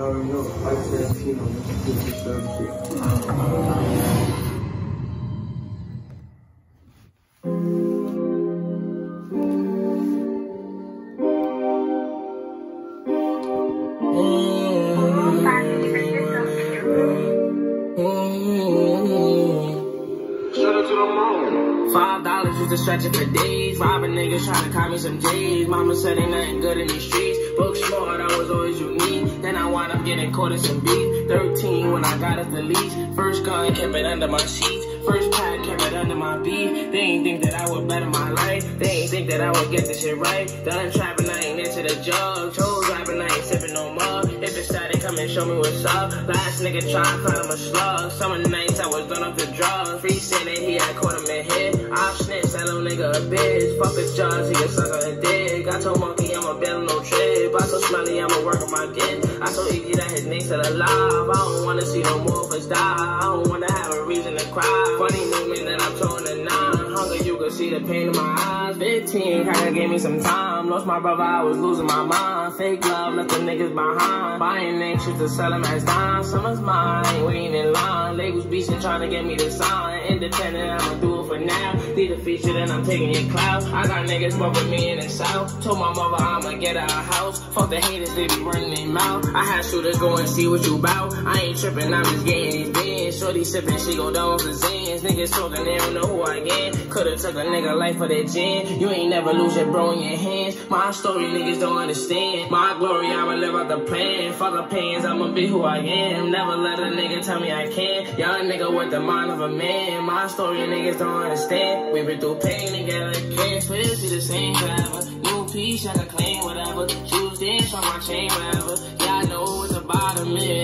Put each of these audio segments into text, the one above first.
Five dollars used to stretch it for days. Robbing niggas trying to cop me some J's. Mama said ain't nothing good in these streets. Broke smart, I was always unique. I caught in some beef. 13 when I got us the lease. First gun kept it under my sheets. First pack kept it under my beat. They ain't think that I would better my life. They ain't think that I would get this shit right. Done trapping, I ain't into the jug. Chose rapping, I ain't sipping no more. If it's they come and show me what's up. Last nigga try find him a slug. Summer nights I was done up the drugs. Free that he had caught him in head. I'll snitch, that little nigga a bitch. Fuck his judge, he a sucker a dick. Smelly, I'ma work on my get. I so easy that his nigga still alive. I don't wanna see no more of us die. I don't wanna have a reason to cry. Funny movement that I'm throwing a nine. Hunger, you can see the pain in my eyes. 15, kinda gave me some time. Lost my brother, I was losing my mind. Fake love, left the niggas behind. Buying shit to sell them as dime. Summer's mine, waiting in line. Labels beastin' trying to get me to sign. Independent, I'ma do it for now. Need a feature, then I'm taking your clout. I got niggas bumping me in the south. Told my mother I'ma get her a house. Fuck the haters, they be running their mouth. I had shooters go and see what you bout. I ain't tripping, I'm just getting these. Shorty sipping, she go down the Xans. Niggas talking, they don't know who I am. Could've took a nigga life for that gin. You ain't never lose your bro in your hands. My story, niggas don't understand. My glory, I'ma live out the plan. Fuck the pains, I'ma be who I am. Never let a nigga tell me I can't. Young nigga with the mind of a man. My story, niggas don't understand. We been through pain together, can't switch to the same forever. New piece, I can claim whatever. Choose this on my chain, whatever. Yeah, I know what the bottom is.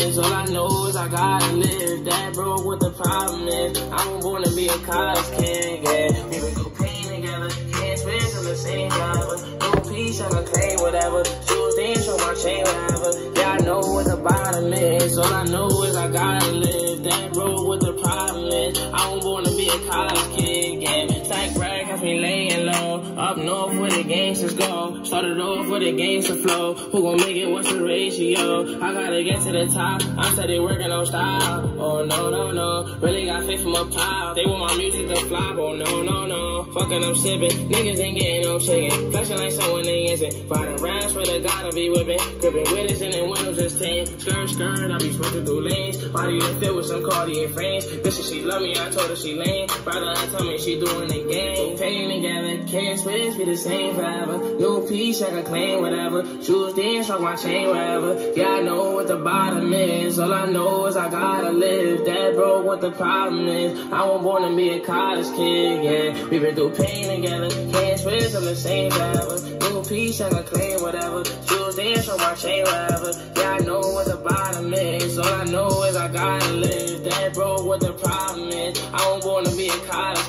All I I gotta live. That broke what the problem is. I'm born to be a college kid, yeah. We been go pain together, can't switch to the same driver. New peace I can claim whatever. Choose this on my chain, whatever. Yeah, I know what the bottom is. All I know is I gotta live. That broke North where the gangsters go. Started off with the gangster flow. Who gon' make it? What's the ratio? I gotta get to the top. I'm steady working on style. Oh no, no, no. Really got faith from up top. They want my music to flop. Oh no, no, no. Fucking I'm sipping. Niggas ain't getting no chicken. Flashing like someone they isn't. Riding rounds where the gotta be whipping. Gripping with us and then windows 10. Skirt, skirt. I be smoking through lanes. Body to fit with some Cartier frames. Bitch, she love me. I told her she lame. Brother, I told me she doing the game. Pain together. Can't switch. Be the same forever. New piece. I can claim whatever. Shoes dance. Rock my chain wherever. Yeah, I know what the bottom is. All I know is I gotta live. That broke what the problem is. I was born to be a college kid. Yeah, we been through pain together. Can't switch. I'm the same forever. New piece. I can claim whatever. Shoes dance. Rock my chain wherever. Yeah, I know what the bottom is. All I know is I gotta live. That broke what the problem is. I born to be a college